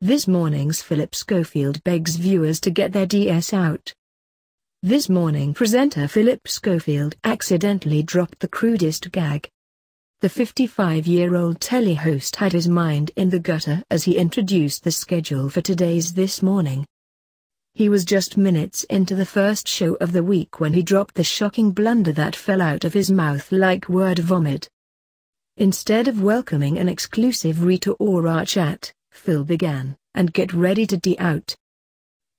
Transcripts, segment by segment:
This morning's Phillip Schofield begs viewers to get their DS out. This morning presenter Phillip Schofield accidentally dropped the crudest gag. The 55-year-old telly host had his mind in the gutter as he introduced the schedule for today's This Morning. He was just minutes into the first show of the week when he dropped the shocking blunder that fell out of his mouth like word vomit. Instead of welcoming an exclusive Rita Ora chat, Phil began, and get ready to D out.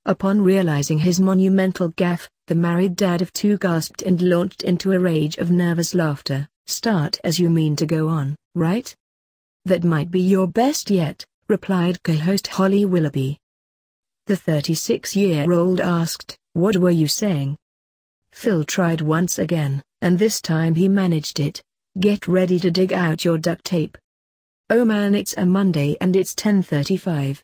Upon realizing his monumental gaffe, the married dad of two gasped and launched into a rage of nervous laughter. Start as you mean to go on, right? That might be your best yet, replied co-host Holly Willoughby. The 36-year-old asked, what were you saying? Phil tried once again, and this time he managed it. Get ready to dig out your duct tape. Oh man it's a Monday and it's 10.35.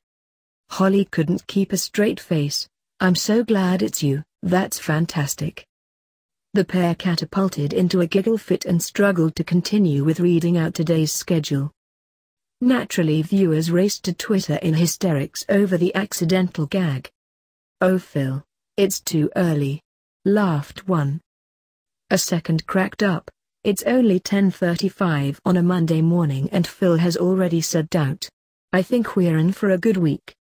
Holly couldn't keep a straight face. I'm so glad it's you, that's fantastic. The pair catapulted into a giggle fit and struggled to continue with reading out today's schedule. Naturally viewers raced to Twitter in hysterics over the accidental gag. Oh Phil, it's too early. Laughed one. A second cracked up, it's only 10.35 on a Monday morning and Phil has already said doubt. I think we're in for a good week.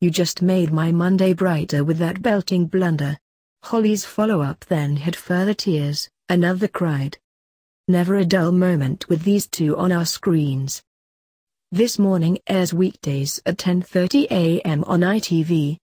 You just made my Monday brighter with that belting blunder. Holly's follow-up then had further tears, another cried. Never a dull moment with these two on our screens. This morning airs weekdays at 10.30 a.m. on ITV,